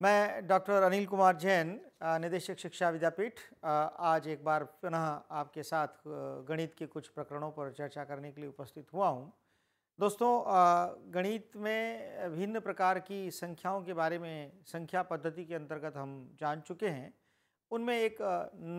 मैं डॉक्टर अनिल कुमार जैन निदेशक शिक्षा विद्यापीठ आज एक बार पुनः आपके साथ गणित के कुछ प्रकरणों पर चर्चा करने के लिए उपस्थित हुआ हूँ। दोस्तों गणित में भिन्न प्रकार की संख्याओं के बारे में, संख्या पद्धति के अंतर्गत हम जान चुके हैं। उनमें एक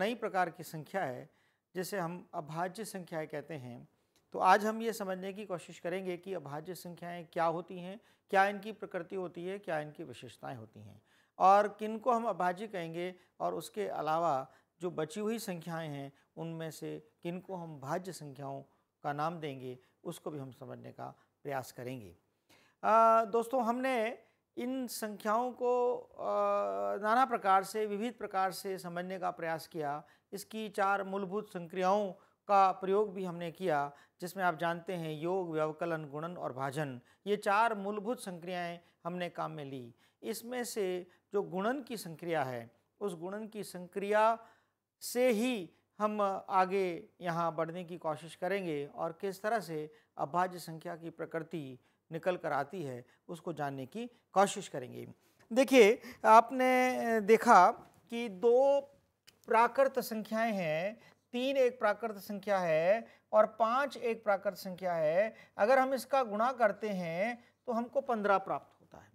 नई प्रकार की संख्या है, जिसे हम अभाज्य संख्याएँ कहते हैं। तो आज हम ये समझने की कोशिश करेंगे कि अभाज्य संख्याएँ क्या होती हैं क्या इनकी प्रकृति होती है क्या इनकी विशेषताएँ होती हैं। और किन को हम अभाज्य कहेंगे और उसके अलावा जो बची हुई संख्याएँ हैं उनमें से किन को हम भाज्य संख्याओं का नाम देंगे उसको भी हम समझने का प्रयास करेंगे। आ, दोस्तों हमने इन संख्याओं को नाना प्रकार से विविध प्रकार से समझने का प्रयास किया। इसकी चार मूलभूत संक्रियाओं का प्रयोग भी हमने किया, जिसमें आप जानते हैं योग, व्यवकलन, गुणन और भाजन। ये चार मूलभूत संक्रियाएँ हमने काम में ली। इसमें से जो गुणन की संक्रिया है, उस गुणन की संक्रिया से ही हम आगे यहाँ बढ़ने की कोशिश करेंगे और किस तरह से अभाज्य संख्या की प्रकृति निकल कर आती है, उसको जानने की कोशिश करेंगे। देखिए, आपने देखा कि दो प्राकृत संख्याएँ हैं तीन एक प्राकृत संख्या है और पाँच एक प्राकृत संख्या है, अगर हम इसका गुणा करते हैं तो हमको पंद्रह प्राप्त होता है।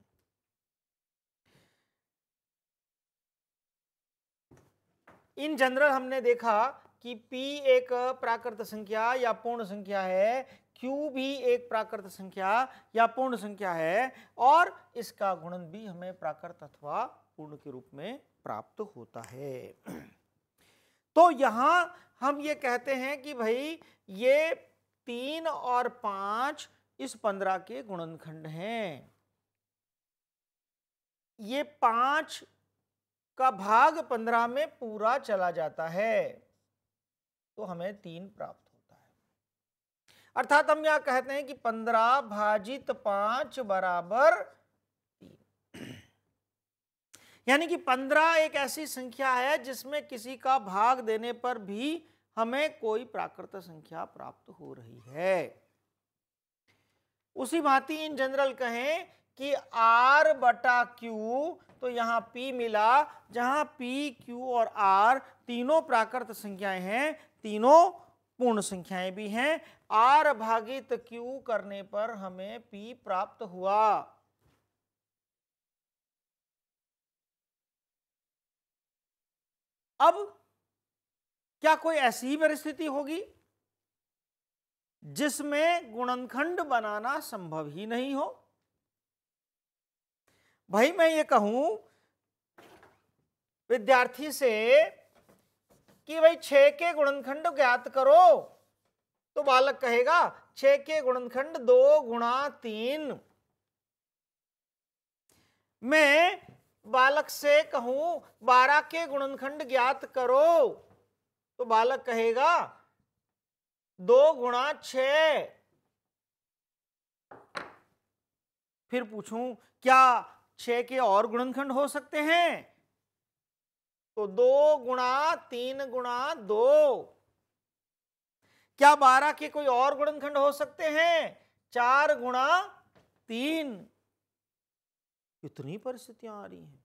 इन जनरल हमने देखा कि P एक प्राकृत संख्या या पूर्ण संख्या है, Q भी एक प्राकृत संख्या या पूर्ण संख्या है, और इसका गुणन भी हमें प्राकृत अथवा पूर्ण के रूप में प्राप्त होता है। तो यहाँ हम ये कहते हैं कि भाई ये तीन और पाँच इस पंद्रह के गुणनखंड हैं। ये पाँच का भाग पंद्रह में पूरा चला जाता है तो हमें तीन प्राप्त होता है। अर्थात हम यह कहते हैं कि पंद्रह भाजित पाँच बराबर यानी कि पंद्रह एक ऐसी संख्या है जिसमें किसी का भाग देने पर भी हमें कोई प्राकृत संख्या प्राप्त हो रही है। उसी भांति इन जनरल कहें कि आर बटा क्यू तो यहाँ पी मिला, जहाँ पी क्यू और आर तीनों प्राकृत संख्याएँ हैं, तीनों पूर्ण संख्याएँ भी हैं आर भागित क्यू करने पर हमें पी प्राप्त हुआ। अब क्या कोई ऐसी ही परिस्थिति होगी जिसमें गुणनखंड बनाना संभव ही नहीं हो? भाई, मैं ये कहूँ, विद्यार्थी से कि भाई छ के गुणनखंड ज्ञात करो तो बालक कहेगा छ के गुणनखंड दो गुणा तीन। मैं बालक से कहूँ, बारह के गुणनखंड ज्ञात करो। तो बालक कहेगा, दो गुणा छ फिर पूछूँ, क्या छ के और गुणनखंड हो सकते हैं? तो दो गुणा तीन गुणा दो। क्या बारह के कोई और गुणनखंड हो सकते हैं? चार गुणा तीन। इतनी परिस्थितियाँ आ रही हैं।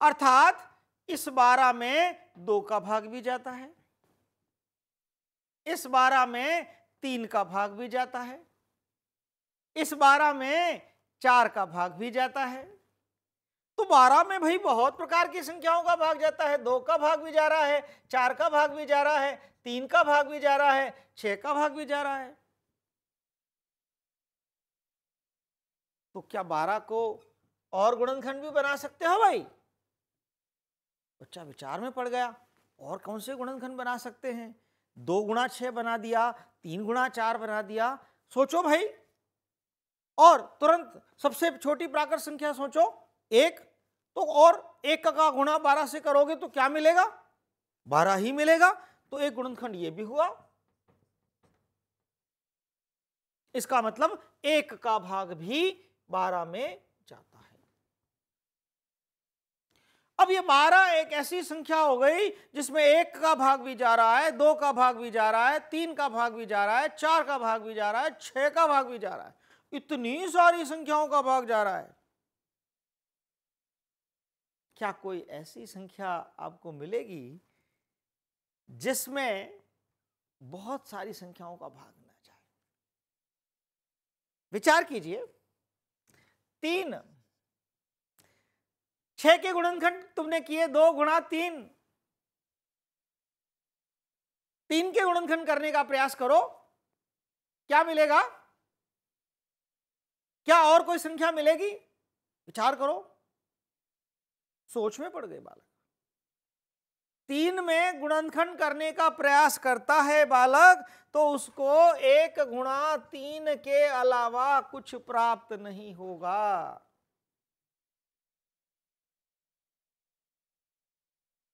अर्थात इस बारह में दो का भाग भी जाता है, इस बारह में तीन का भाग भी जाता है, इस बारह में चार का भाग भी जाता है। तो बारह में भाई बहुत प्रकार की संख्याओं का भाग जाता है। दो का भाग भी जा रहा है, चार का भाग भी जा रहा है, तीन का भाग भी जा रहा है, छह का भाग भी जा रहा है। तो क्या बारह को और गुणनखंड भी बना सकते हो भाई? बच्चा विचार में पड़ गया, और कौन से गुणनखंड बना सकते हैं? दो गुणा छह बना दिया, तीन गुणा चार बना दिया, सोचो भाई। और तुरंत सबसे छोटी प्राकृत संख्या सोचो, एक तो और एक का गुणा बारह से करोगे तो क्या मिलेगा? बारह ही मिलेगा तो एक गुणनखंड ये भी हुआ। इसका मतलब एक का भाग भी बारह में जाता है। अब ये बारह एक ऐसी संख्या हो गई जिसमें एक का भाग भी जा रहा है, दो का भाग भी जा रहा है, तीन का भाग भी जा रहा है, चार का भाग भी जा रहा है, छह का भाग भी जा रहा है। इतनी सारी संख्याओं का भाग जा रहा है। क्या कोई ऐसी संख्या आपको मिलेगी जिसमें बहुत सारी संख्याओं का भाग ना जाए? विचार कीजिए। तीन। छह के गुणनखंड तुमने किए, दो गुणा तीन। तीन के गुणनखंड करने का प्रयास करो, क्या मिलेगा? क्या और कोई संख्या मिलेगी? विचार करो। सोच में पड़ गए बालक। तीन में गुणनखंड करने का प्रयास करता है बालक तो उसको एक गुणा तीन के अलावा कुछ प्राप्त नहीं होगा।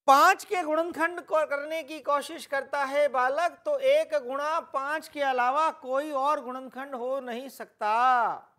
पाँच के गुणनखंड करने की कोशिश करता है बालक तो एक गुणा पाँच के अलावा कोई और गुणनखंड हो नहीं सकता।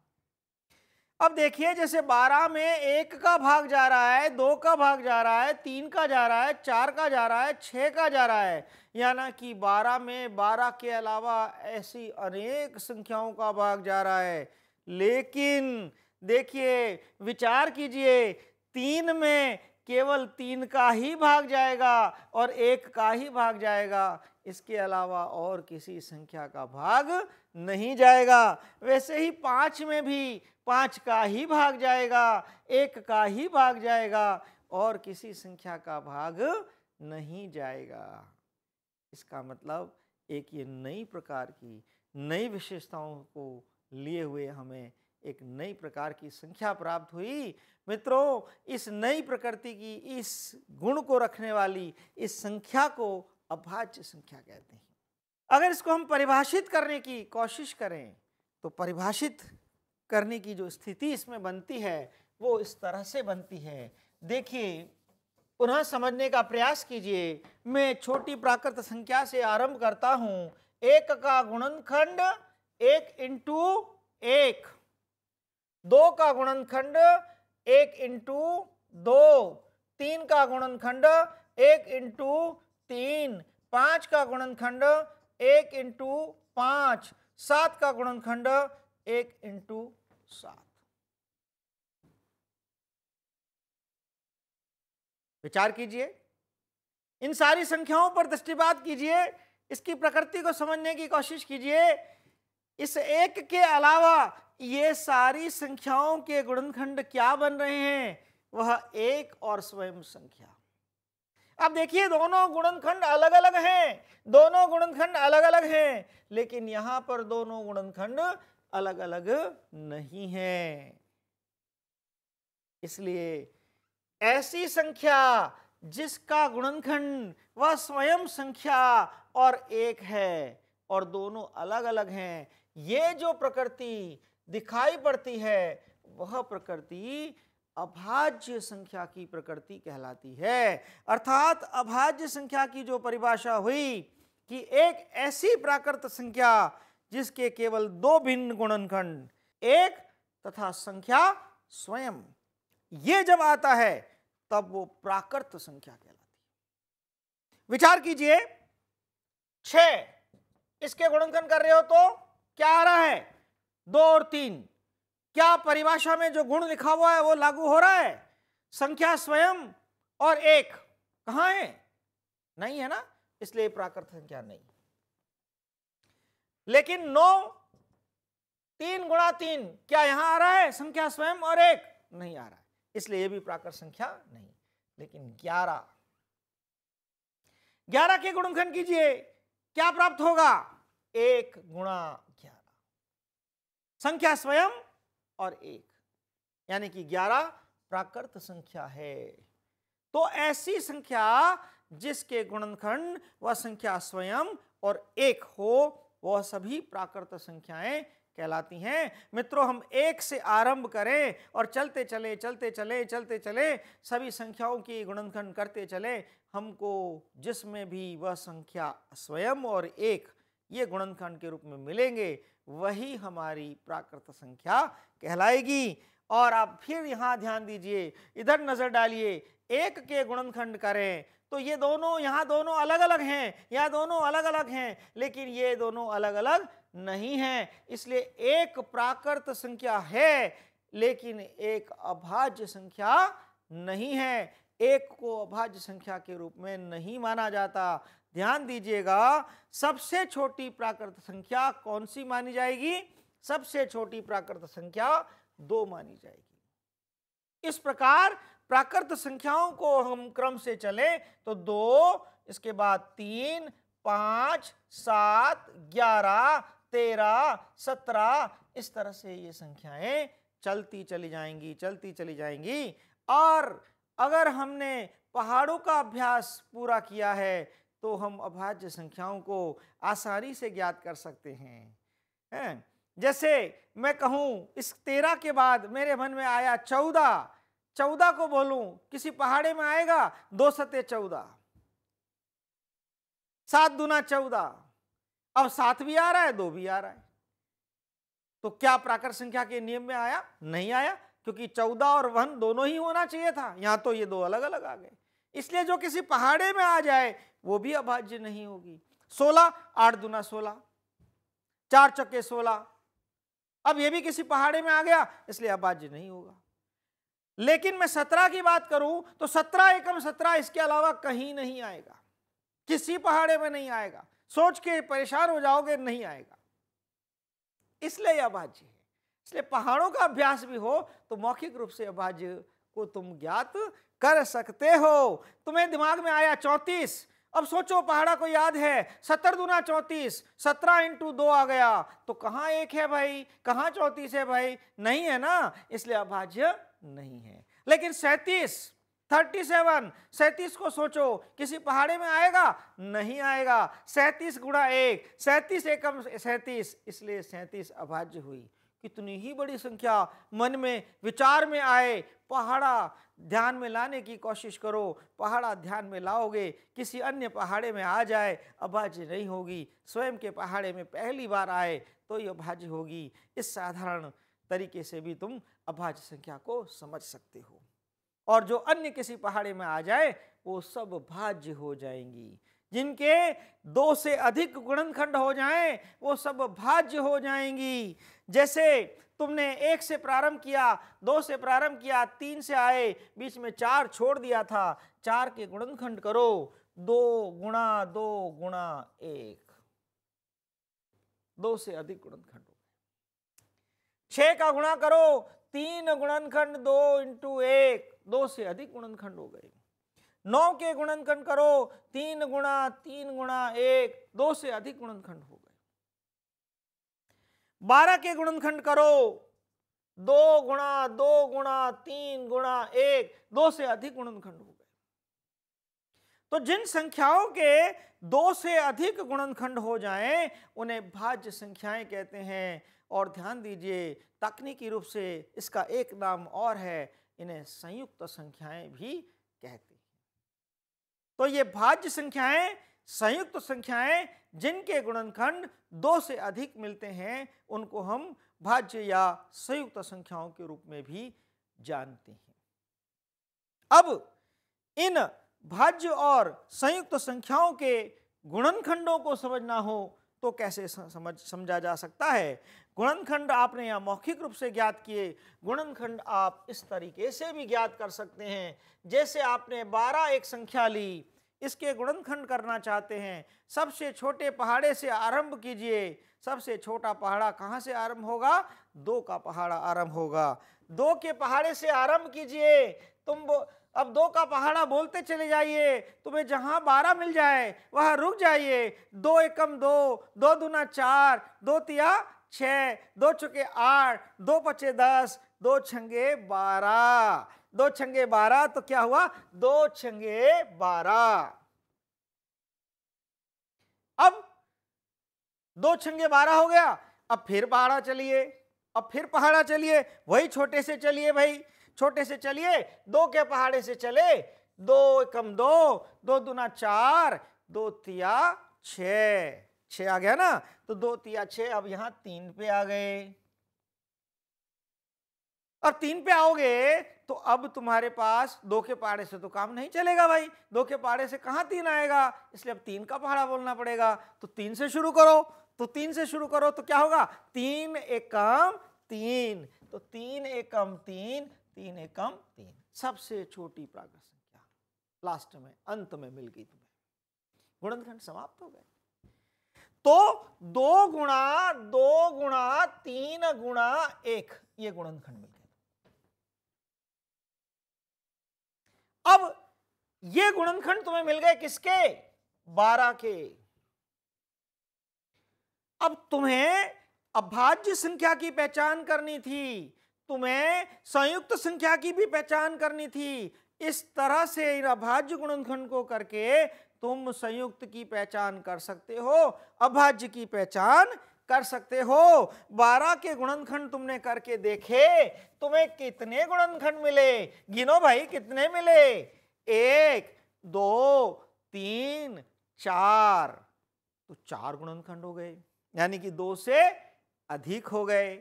अब देखिए, जैसे बारह में एक का भाग जा रहा है, दो का भाग जा रहा है, तीन का जा रहा है, चार का जा रहा है छः का जा रहा है। याना कि बारह में बारह के अलावा ऐसी अनेक संख्याओं का भाग जा रहा है। लेकिन देखिए, विचार कीजिए, तीन में केवल तीन का ही भाग जाएगा और एक का ही भाग जाएगा। इसके अलावा और किसी संख्या का भाग नहीं जाएगा। वैसे ही पाँच में भी पाँच का ही भाग जाएगा, एक का ही भाग जाएगा और किसी संख्या का भाग नहीं जाएगा। इसका मतलब एक ये नई प्रकार की, नई विशेषताओं को लिए हुए हमें एक नई प्रकार की संख्या प्राप्त हुई। मित्रों, इस नई प्रकृति की इस गुण को रखने वाली इस संख्या को अभाज्य संख्या कहते हैं। अगर इसको हम परिभाषित करने की कोशिश करें तो परिभाषित करने की जो स्थिति इसमें बनती है, वो इस तरह से बनती है। देखिए, पुनः समझने का प्रयास कीजिए। मैं छोटी प्राकृत संख्या से आरंभ करता हूँ। एक का गुणनखंड एक इंटू एक। दो का गुणनखंड एक इंटू दो। तीन का गुणनखंड एक इंटू तीन। पाँच का गुणनखंड एक इंटू पाँच, सात का गुणनखंड एक इंटू सात। विचार कीजिए। इन सारी संख्याओं पर दृष्टिपात कीजिए। इसकी प्रकृति को समझने की कोशिश कीजिए। इस एक के अलावा ये सारी संख्याओं के गुणनखंड क्या बन रहे हैं? वह एक और स्वयं संख्या। अब देखिए, दोनों गुणनखंड अलग अलग हैं। दोनों गुणनखंड अलग अलग हैं। लेकिन यहाँ पर दोनों गुणनखंड अलग अलग नहीं है। इसलिए ऐसी संख्या जिसका गुणनखंड वह स्वयं संख्या और एक है और दोनों अलग अलग हैं, ये जो प्रकृति दिखाई पड़ती है, वह प्रकृति अभाज्य संख्या की प्रकृति कहलाती है। अर्थात अभाज्य संख्या की जो परिभाषा हुई कि एक ऐसी प्राकृत संख्या जिसके केवल दो भिन्न गुणनखंड, एक तथा संख्या स्वयं, ये जब आता है, तब वो प्राकृत संख्या कहलाती है। विचार कीजिए छ इसके गुणनखंड कर रहे हो तो क्या आ रहा है? दो और तीन। क्या परिभाषा में जो गुण लिखा हुआ है वो लागू हो रहा है? संख्या स्वयं और एक। कहा है? नहीं है ना? इसलिए प्राकृत संख्या नहीं। लेकिन नौ, तीन गुणा तीन, क्या यहाँ आ रहा है? संख्या स्वयं और एक। नहीं आ रहा है। इसलिए यह भी प्राकृत संख्या नहीं। लेकिन ग्यारह। ग्यारह के गुणनखंड कीजिए। क्या प्राप्त होगा? एक गुणा ग्यारह। संख्या स्वयं और एक। यानी कि ग्यारह प्राकृत संख्या है। तो ऐसी संख्या जिसके गुणनखंड व संख्या स्वयं और एक हो, वह सभी प्राकृत संख्याएँ कहलाती हैं। मित्रों, हम एक से आरंभ करें और चलते चले चलते चले चलते चले, सभी संख्याओं की गुणनखंड करते चले, हमको जिसमें भी वह संख्या स्वयं और एक, ये गुणनखंड के रूप में मिलेंगे, वही हमारी प्राकृत संख्या कहलाएगी। और आप फिर यहाँ ध्यान दीजिए, इधर नज़र डालिए, एक के गुणनखंड करें तो ये दोनों, यहाँ दोनों अलग अलग हैं, यहाँ दोनों अलग अलग हैं, लेकिन ये दोनों अलग अलग नहीं हैं। इसलिए एक प्राकृत संख्या है, लेकिन एक अभाज्य संख्या नहीं है। एक को अभाज्य संख्या के रूप में नहीं माना जाता। ध्यान दीजिएगा, सबसे छोटी प्राकृत संख्या कौन सी मानी जाएगी? सबसे छोटी प्राकृत संख्या दो मानी जाएगी। इस प्रकार प्राकृत संख्याओं को हम क्रम से चले तो दो, इसके बाद तीन, पाँच, सात, ग्यारह, तेरह, सत्रह, इस तरह से ये संख्याएँ चलती चली जाएँगी, चलती चली जाएँगी। और अगर हमने पहाड़ों का अभ्यास पूरा किया है तो हम अभाज्य संख्याओं को आसानी से ज्ञात कर सकते हैं हैं? जैसे मैं कहूँ, इस तेरह के बाद मेरे मन में आया चौदह चौदह को बोलूँ, किसी पहाड़े में आएगा, दो सत्य चौदह सात दुना चौदह अब सात भी आ रहा है, दो भी आ रहा है। तो क्या प्राकृत संख्या के नियम में आया? नहीं आया, क्योंकि चौदह और वन दोनों ही होना चाहिए था। यहाँ तो ये दो अलग अलग आ गए। इसलिए जो किसी पहाड़े में आ जाए, वो भी अभाज्य नहीं होगी। सोलह, आठ दुना सोलह। चार चक्के सोलह। अब ये भी किसी पहाड़े में आ गया, इसलिए अभाज्य नहीं होगा। लेकिन मैं सत्रह की बात करूँ तो सत्रह एकम सत्रह इसके अलावा कहीं नहीं आएगा। किसी पहाड़े में नहीं आएगा। सोच के परेशान हो जाओगे, नहीं आएगा। इसलिए अभाज्य है। इसलिए पहाड़ों का अभ्यास भी हो तो मौखिक रूप से अभाज्य को तुम ज्ञात कर सकते हो। तुम्हें दिमाग में आया चौतीस अब सोचो, पहाड़ा को याद है। सत्तर दुना चौतीस, सत्रह इंटू दो आ गया। तो कहाँ एक है भाई? कहाँ चौतीस है भाई? नहीं है ना? इसलिए अभाज्य नहीं है। लेकिन सैतीस थर्टी सेवन सैतीस को सोचो। किसी पहाड़े में आएगा? नहीं आएगा। सैतीस गुणा एक, सैतीस एकम सैतीस। इसलिए सैतीस अभाज्य हुई। कितनी ही बड़ी संख्या मन में, विचार में आए। पहाड़ा ध्यान में लाने की कोशिश करो। पहाड़ा ध्यान में लाओगे, किसी अन्य पहाड़े में आ जाए अभाज्य नहीं होगी। स्वयं के पहाड़े में पहली बार आए तो ये अभाज्य होगी। इस साधारण तरीके से भी तुम अभाज्य संख्या को समझ सकते हो। और जो अन्य किसी पहाड़े में आ जाए, वो सब भाज्य हो जाएँगी। जिनके दो से अधिक गुणनखंड हो जाएँ, वो सब भाज्य हो जाएँगी। जैसे तुमने एक से प्रारंभ किया, दो से प्रारंभ किया, तीन से आए, बीच में चार छोड़ दिया था, चार के गुणनखंड करो। दो गुणा दो गुणा एक। दो से अधिक गुणनखंड हो गए। छह का गुणा करो, तीन गुणनखंड दो इंटू एक, दो से अधिक गुणनखंड हो गए। नौ के गुणनखंड करो, तीन गुणा तीन गुणा एक, दो से अधिक गुणनखंड हो गए। बारह के गुणनखंड करो, दो गुणा दो गुणा, तीन गुणा एक, दो से अधिक गुणनखंड हो गए। तो जिन संख्याओं के दो से अधिक गुणनखंड हो जाएँ, उन्हें भाज्य संख्याएँ कहते हैं। और ध्यान दीजिए, तकनीकी रूप से इसका एक नाम और है, इन्हें संयुक्त संख्याएँ भी कहते हैं। तो ये भाज्य संख्याएँ, संयुक्त संख्याएँ, जिनके गुणनखंड दो से अधिक मिलते हैं, उनको हम भाज्य या संयुक्त संख्याओं के रूप में भी जानते हैं। अब, इन भाज्य और संयुक्त संख्याओं के गुणनखंडों को समझना हो तो कैसे समझ, समझा जा सकता है? गुणनखंड आपने यहाँ मौखिक रूप से ज्ञात किए, गुणनखंड आप इस तरीके से भी ज्ञात कर सकते हैं। जैसे आपने 12 एक संख्या ली इसके गुणनखंड करना चाहते हैं। सबसे छोटे पहाड़े से आरंभ कीजिए। सबसे छोटा पहाड़ा कहाँ से आरंभ होगा? दो का पहाड़ा आरंभ होगा। दो के पहाड़े से आरंभ कीजिए। तुम अब दो का पहाड़ा बोलते चले जाइए। तुम्हें जहाँ बारह मिल जाए, वहाँ रुक जाइए। दो एकम दो दो दुना चार, दो तिया छः, दो चुके आठ, दो पचे दस, दो छंगे बारह। दो छंगे बारह तो क्या हुआ? दो छंगे बारह। अब दो छंगे बारह हो गया, अब फिर पहाड़ा चलिए, अब फिर पहाड़ा चलिए, वही छोटे से चलिए भाई, छोटे से चलिए, दो के पहाड़े से चले? दो कम दो दो दुना चार, दो तिया छ। छ आ गया ना? तो दो तिया छ, अब यहाँ तीन पे आ गए। अब तीन पे आओगे तो अब तुम्हारे पास दो के पहाड़े से तो काम नहीं चलेगा भाई। दो के पहाड़े से कहाँ तीन आएगा? इसलिए अब तीन का पहाड़ा बोलना पड़ेगा। तो तीन से शुरू करो। तो तीन से शुरू करो तो क्या होगा? तीन एकम तीन। तो तीन एकम तीन तीन एकम तीन। सबसे छोटी प्राकृत संख्या। लास्ट में, अंत में मिल गई तुम्हें। गुणनखंड समाप्त हो गए। तो दो गुणा दो गुणा, तीन गुणा एक, ये गुणनखंड मिल गए अब ये गुणनखंड तुम्हें मिल गए किसके? बारह के। अब तुम्हें अभाज्य संख्या की पहचान करनी थी, तुम्हें संयुक्त संख्या की भी पहचान करनी थी। इस तरह से इन अभाज्य गुणनखंड को करके तुम संयुक्त की पहचान कर सकते हो। अभाज्य की पहचान कर सकते हो। बारह के गुणनखंड तुमने करके देखे, तुम्हें कितने गुणनखंड मिले? गिनो भाई, कितने मिले? एक, दो, तीन, चार। तो चार गुणनखंड हो गए, यानी कि दो से अधिक हो गए।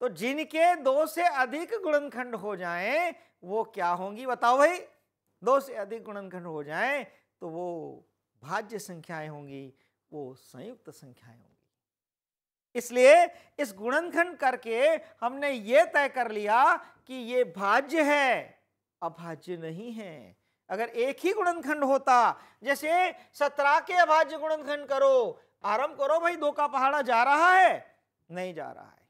तो जिनके दो से अधिक गुणनखंड हो जाएँ, वो क्या होंगी? बताओ भाई, दो से अधिक गुणनखंड हो जाएँ तो वो भाज्य संख्याएँ होंगी, वो संयुक्त संख्याएँ होंगी। इसलिए इस गुणनखंड करके हमने ये तय कर लिया कि ये भाज्य है, अभाज्य नहीं है। अगर एक ही गुणनखंड होता, जैसे सत्रह के अभाज्य गुणनखंड करो, आरंभ करो, भाई दो का पहाड़ा जा रहा है, नहीं जा रहा है।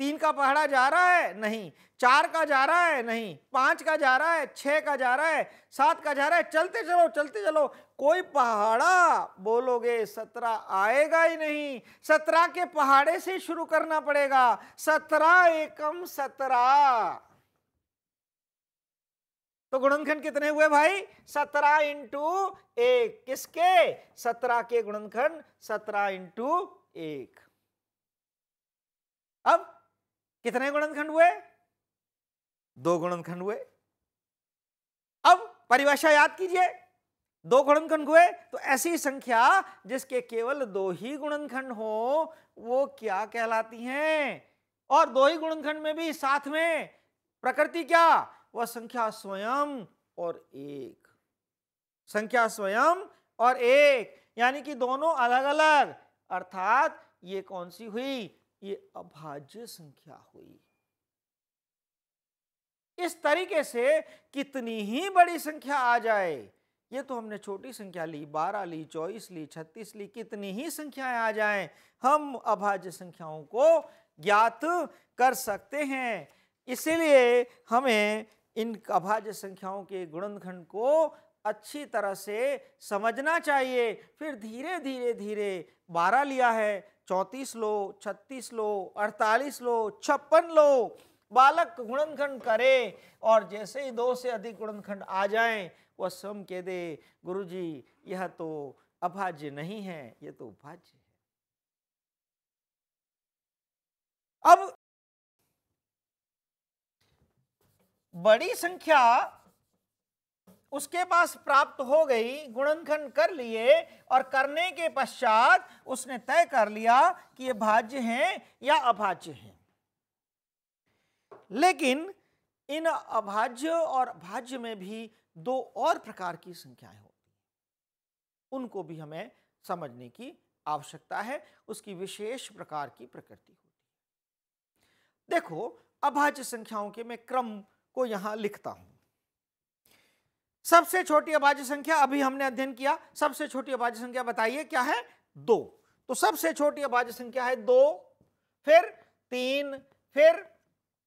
तीन का पहाड़ा जा रहा है? नहीं। चार का जा रहा है? नहीं। पाँच का जा रहा है? छह का जा रहा है? सात का जा रहा है? चलते चलो चलते चलो। कोई पहाड़ा, बोलोगे, सत्रह आएगा ही नहीं। सत्रह के पहाड़े से शुरू करना पड़ेगा। सत्रह एकम सत्रह। तो गुणनखंड कितने हुए भाई? सत्रह इंटू एक। किसके? सत्रह के गुणनखंड, सत्रह इंटू एक। अब कितने गुणनखंड हुए? दो गुणनखंड हुए। अब परिभाषा याद कीजिए, दो गुणनखंड हुए तो ऐसी संख्या जिसके केवल दो ही गुणनखंड हो, वो क्या कहलाती हैं? और दो ही गुणनखंड में भी साथ में, प्रकृति क्या? वह संख्या स्वयं और एक। संख्या स्वयं और एक, यानी कि दोनों अलग अलग अर्थात ये कौन सी हुई? ये अभाज्य संख्या हुई। इस तरीके से कितनी ही बड़ी संख्या आ जाए, ये तो हमने छोटी संख्या ली, बारह ली, चौबीस ली, छत्तीस ली, कितनी ही संख्याएँ आ जाएँ, हम अभाज्य संख्याओं को ज्ञात कर सकते हैं। इसीलिए हमें इन अभाज्य संख्याओं के गुणनखंड को अच्छी तरह से समझना चाहिए। फिर धीरे धीरे धीरे बारह लिया है चौतीस लो, छत्तीस लो, अड़तालीस लो, छप्पन लो। बालक गुणनखंड करे और जैसे ही दो से अधिक गुणनखंड आ जाए, वह स्वयं कह दे गुरु जी यह तो अभाज्य नहीं है, यह तो भाज्य है। अब बड़ी संख्या उसके पास प्राप्त हो गई गुणनखंड कर लिए और करने के पश्चात उसने तय कर लिया कि ये भाज्य हैं या अभाज्य हैं। लेकिन इन अभाज्य और भाज्य में भी दो और प्रकार की संख्याएँ होती हैं। उनको भी हमें समझने की आवश्यकता है, उसकी विशेष प्रकार की प्रकृति होती है। देखो, अभाज्य संख्याओं के मैं क्रम को यहाँ लिखता हूँ। सबसे छोटी अभाज्य संख्या, अभी हमने अध्ययन किया, सबसे छोटी अभाज्य संख्या बताइए, क्या है? दो। तो सबसे छोटी अभाज्य संख्या है दो, फिर तीन, फिर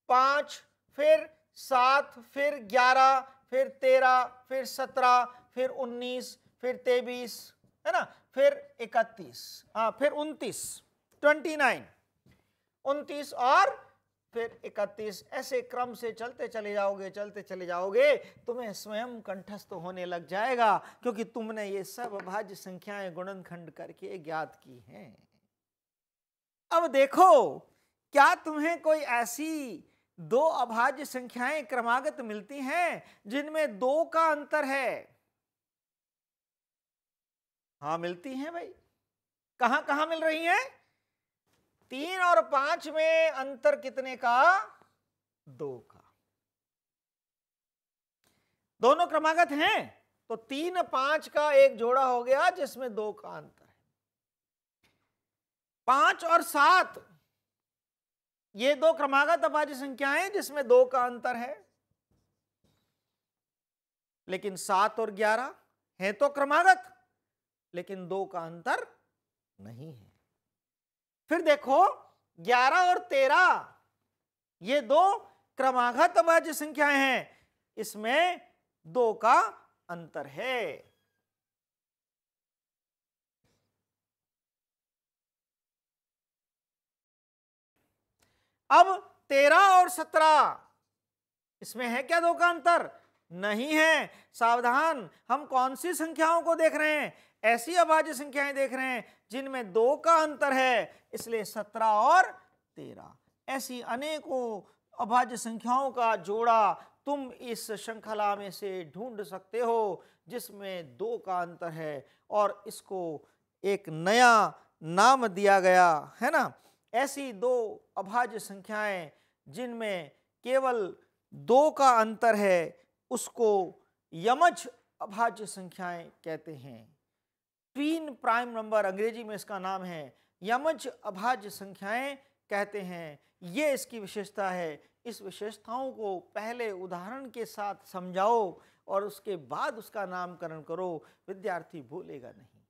पाँच, फिर सात, फिर ग्यारह, फिर तेरह, फिर सत्रह, फिर उन्नीस, फिर तेईस, है ना? फिर इकतीस हाँ फिर उनतीस, ट्वेंटी नाइन, उनतीस और फिर इकतीस, ऐसे क्रम से चलते चले जाओगे, चलते चले जाओगे, तुम्हें स्वयं कंठस्थ होने लग जाएगा, क्योंकि तुमने ये सब भाज्य संख्याएँ गुणनखंड करके ज्ञात की हैं। अब देखो, क्या तुम्हें कोई ऐसी दो अभाज्य संख्याएँ क्रमागत मिलती हैं, जिनमें दो का अंतर है? हाँ मिलती हैं भाई। कहाँ कहाँ मिल रही हैं? तीन और पाँच में अंतर कितने का? दो का। दोनों क्रमागत हैं? तो तीन पाँच का एक जोड़ा हो गया, जिसमें दो का अंतर है। पाँच और सात, ये दो क्रमागत अभाज्य संख्याएँ जिसमें दो का अंतर है। लेकिन सात और ग्यारह है तो क्रमागत, लेकिन दो का अंतर नहीं है। फिर देखो, ग्यारह और तेरह, ये दो क्रमागत अभाज्य संख्याएँ हैं। इसमें दो का अंतर है। अब तेरह और सत्रह, इसमें है क्या दो का अंतर? नहीं है। सावधान, हम कौन सी संख्याओं को देख रहे हैं? ऐसी अभाज्य संख्याएँ देख रहे हैं, जिनमें दो का अंतर है, इसलिए सत्रह और तेरह। ऐसी अनेकों अभाज्य संख्याओं का जोड़ा तुम इस श्रृंखला में से ढूंढ सकते हो, जिसमें दो का अंतर है और इसको एक नया नाम दिया गया, है ना? ऐसी दो अभाज्य संख्याएँ, जिनमें केवल दो का अंतर है, उसको यमज अभाज्य संख्याएँ कहते हैं। ट्वीन प्राइम नंबर अंग्रेज़ी में इसका नाम है। यमज अभाज्य संख्याएँ कहते हैं। ये इसकी विशेषता है। इस विशेषताओं को पहले उदाहरण के साथ समझाओ और उसके बाद उसका नामकरण करो। विद्यार्थी भूलेगा नहीं।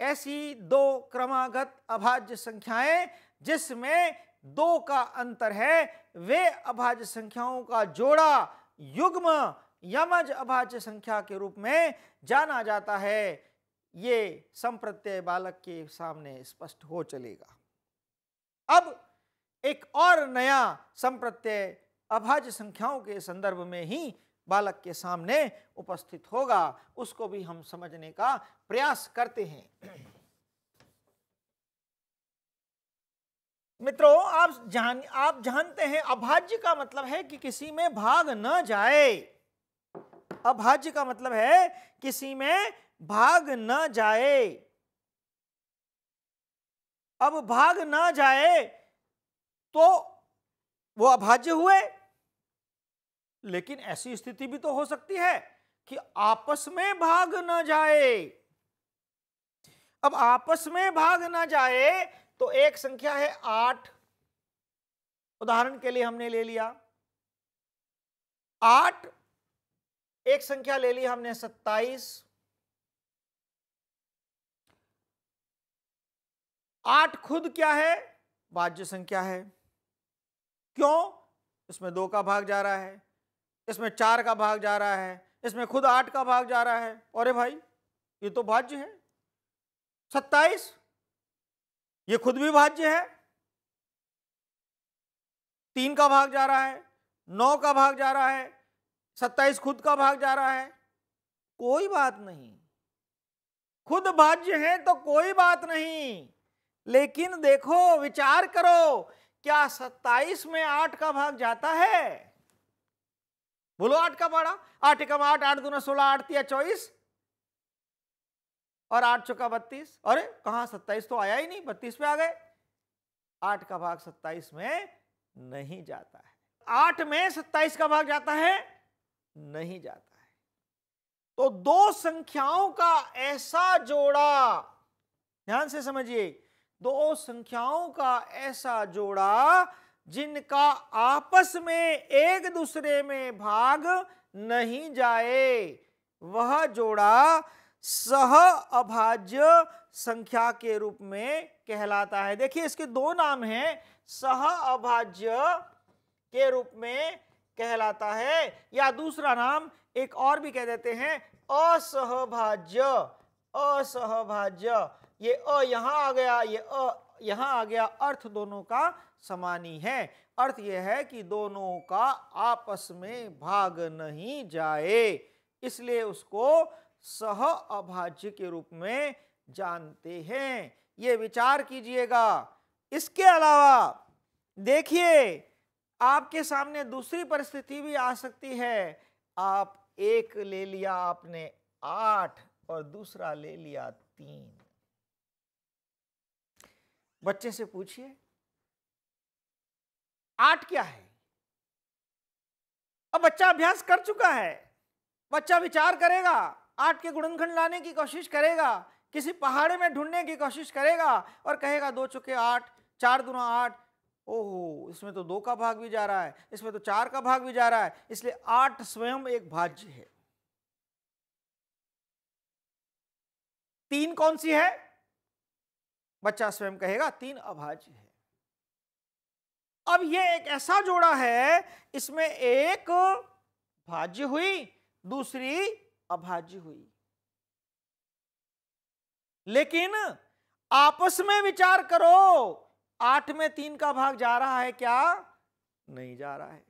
ऐसी दो क्रमागत अभाज्य संख्याएँ जिसमें दो का अंतर है। वे अभाज्य संख्याओं का जोड़ा युग्म यमज अभाज्य संख्या के रूप में जाना जाता है। ये संप्रत्यय बालक के सामने स्पष्ट हो चलेगा। अब एक और नया संप्रत्यय अभाज्य संख्याओं के संदर्भ में ही बालक के सामने उपस्थित होगा, उसको भी हम समझने का प्रयास करते हैं। मित्रों, आप जान, आप जानते हैं, अभाज्य का मतलब है कि किसी में भाग न जाए। अभाज्य का मतलब है किसी में भाग न जाए। अब भाग न जाए तो वो अभाज्य हुए। लेकिन ऐसी स्थिति भी तो हो सकती है कि आपस में भाग न जाए। अब आपस में भाग न जाए तो एक संख्या है आठ। उदाहरण के लिए हमने ले लिया। आठ, एक संख्या ले ली हमने सत्ताईस। आठ खुद क्या है? बाज्य संख्या है। क्यों? इसमें दो का भाग जा रहा है। इसमें चार का भाग जा रहा है। इसमें खुद आठ का भाग जा रहा है। अरे भाई, ये तो भाज्य है। सत्ताईस? ये खुद भी भाज्य है। तीन का भाग जा रहा है। नौ का भाग जा रहा है। सत्ताईस खुद का भाग जा रहा है। कोई बात नहीं। खुद भाज्य है तो कोई बात नहीं। लेकिन देखो, विचार करो, क्या सत्ताईस में आठ का भाग जाता है? बोलो आठ का पाड़ा आठ एकम आठ आठ दूना सोलह, आठ तिया चौबीस। और आठ चौका बत्तीस। अरे, कहा सत्ताईस तो आया ही नहीं, बत्तीस पे आ गए। आठ का भाग सत्ताईस में नहीं जाता है। आठ में सत्ताईस का भाग जाता है, नहीं जाता है। तो दो संख्याओं का ऐसा जोड़ा, ध्यान से समझिए दो संख्याओं का ऐसा जोड़ा जिनका आपस में एक दूसरे में भाग नहीं जाए। वह जोड़ा सह अभाज्य संख्या के रूप में कहलाता है। देखिए, इसके दो नाम हैं। सह अभाज्य के रूप में कहलाता है या दूसरा नाम एक और भी कह देते हैं, असहभाज्य। असहभाज्य। ये अ यहाँ आ गया, ये अ यहाँ आ गया, अर्थ दोनों का समानी है। अर्थ यह है कि दोनों का आपस में भाग नहीं जाए, इसलिए उसको सह अभाज्य के रूप में जानते हैं। ये विचार कीजिएगा। इसके अलावा देखिए, आपके सामने दूसरी परिस्थिति भी आ सकती है। आप एक ले लिया आपने आठ और दूसरा ले लिया तीन। बच्चे से पूछिए, आर्ट क्या है? अब बच्चा अभ्यास कर चुका है। बच्चा विचार करेगा, आर्ट के गुणनखंड लाने की कोशिश करेगा, किसी पहाड़े में ढूँढने की कोशिश करेगा और कहेगा, दो चुके आठ चार दुना आठ ओहो, इसमें तो दो का भाग भी जा रहा है, इसमें तो चार का भाग भी जा रहा है, इसलिए आठ स्वयं एक भाज्य है। तीन कौन सी है? बच्चा स्वयं कहेगा, तीन अभाज्य है। अब ये एक ऐसा जोड़ा है, इसमें एक भाज्य हुई, दूसरी अभाज्य हुई। लेकिन आपस में विचार करो, आठ में तीन का भाग जा रहा है क्या? नहीं जा रहा है।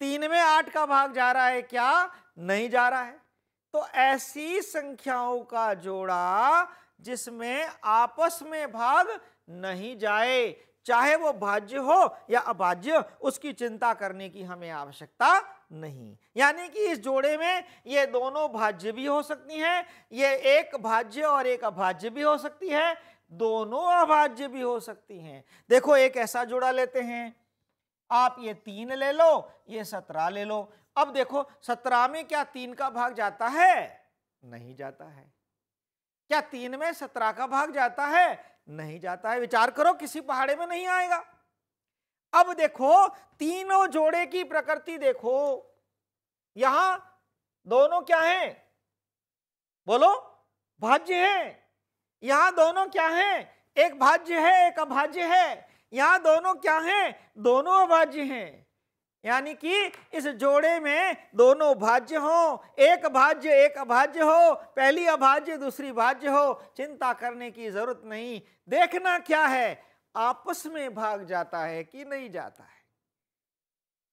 तीन में आठ का भाग जा रहा है क्या? नहीं जा रहा है। तो ऐसी संख्याओं का जोड़ा जिसमें आपस में भाग नहीं जाए। चाहे वो भाज्य हो या अभाज्य, उसकी चिंता करने की हमें आवश्यकता नहीं। यानी कि इस जोड़े में ये दोनों भाज्य भी हो सकती हैं, ये एक भाज्य और एक अभाज्य भी हो सकती है, दोनों अभाज्य भी हो सकती हैं। देखो, एक ऐसा जोड़ा लेते हैं। आप ये तीन ले लो, ये सत्रह ले लो। अब देखो, सत्रह में क्या तीन का भाग जाता है? नहीं जाता है। क्या तीन में सत्रह का भाग जाता है? नहीं जाता है। विचार करो, किसी पहाड़े में नहीं आएगा। अब देखो, तीनों जोड़े की प्रकृति देखो। यहाँ दोनों क्या हैं? बोलो, भाज्य है। यहाँ दोनों क्या हैं? एक भाज्य है, एक अभाज्य है। यहाँ दोनों क्या हैं? दोनों अभाज्य हैं। यानी कि इस जोड़े में दोनों भाज्य हो। एक भाज्य, एक अभाज्य हो, पहली अभाज्य, दूसरी भाज्य हो। चिंता करने की ज़रूरत नहीं। देखना क्या है? आपस में भाग जाता है कि नहीं जाता है?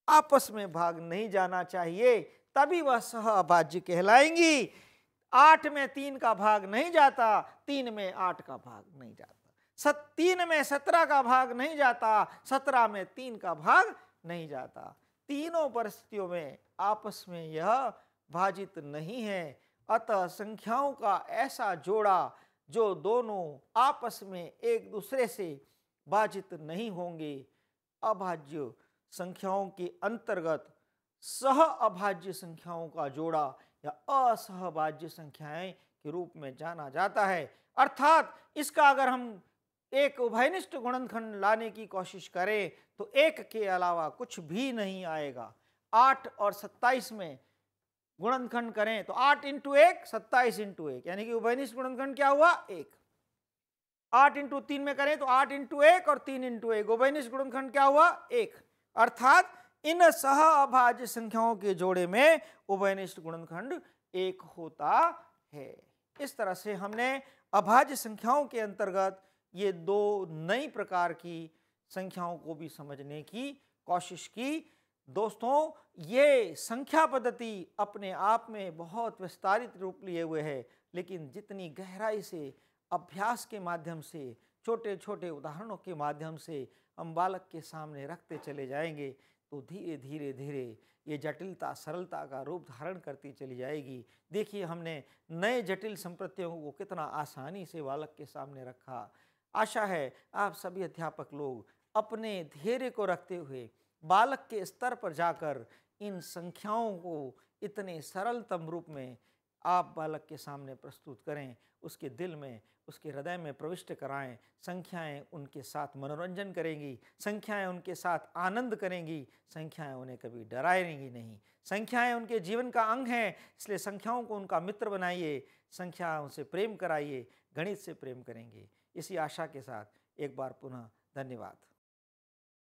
आपस में भाग नहीं जाना चाहिए, तभी वह सह अभाज्य कहलाएँगी। आठ में तीन का भाग नहीं जाता, तीन में आठ का भाग नहीं जाता। सत, तीन में सत्रह का भाग नहीं जाता, सत्रह में तीन का भाग नहीं जाता। तीनों परिस्थितियों में आपस में यह भाजित नहीं है। अतः संख्याओं का ऐसा जोड़ा जो दोनों आपस में एक दूसरे से बाजित नहीं होंगे। अभाज्य संख्याओं के अंतर्गत सह अभाज्य संख्याओं का जोड़ा या असहभाज्य संख्याएँ के रूप में जाना जाता है। अर्थात इसका अगर हम एक उभयनिष्ठ गुणनखंड लाने की कोशिश करें तो एक के अलावा कुछ भी नहीं आएगा। आठ और सत्ताईस में गुणनखंड करें तो आठ इंटू एक, सत्ताईस इंटू एक, यानी कि उभयनिष्ठ गुणनखंड क्या हुआ? एक। आठ इंटू तीन में करें तो आठ इंटू एक और तीन इंटू एक, उभयनिष्ठ गुणनखंड क्या हुआ? एक। अर्थात, इन सह अभाज्य संख्याओं के जोड़े में उभयनिष्ठ गुणनखंड एक होता है। इस तरह से हमने अभाज्य संख्याओं के अंतर्गत ये दो नई प्रकार की संख्याओं को भी समझने की कोशिश की। दोस्तों, ये संख्या पद्धति अपने आप में बहुत विस्तारित रूप लिए हुए है, लेकिन जितनी गहराई से, अभ्यास के माध्यम से छोटे छोटे उदाहरणों के माध्यम से हम बालक के सामने रखते चले जाएँगे तो धीरे धीरे धीरे ये जटिलता, सरलता का रूप धारण करती चली जाएगी। देखिए, हमने नए जटिल संप्रत्यों को कितना आसानी से बालक के सामने रखा। आशा है आप सभी अध्यापक लोग अपने धैर्य को रखते हुए, बालक के स्तर पर जाकर इन संख्याओं को इतने सरलतम रूप में आप बालक के सामने प्रस्तुत करें, उसके दिल में, उसके हृदय में प्रविष्ट कराएँ, संख्याएँ उनके साथ मनोरंजन करेंगी, संख्याएँ उनके साथ आनंद करेंगी, संख्याएँ उन्हें कभी डराएँगी नहीं। संख्याएँ उनके जीवन का अंग हैं, इसलिए संख्याओं को उनका मित्र बनाइए, संख्याओं से प्रेम कराइए, गणित से प्रेम करेंगे। इसी आशा के साथ एक बार पुनः धन्यवाद।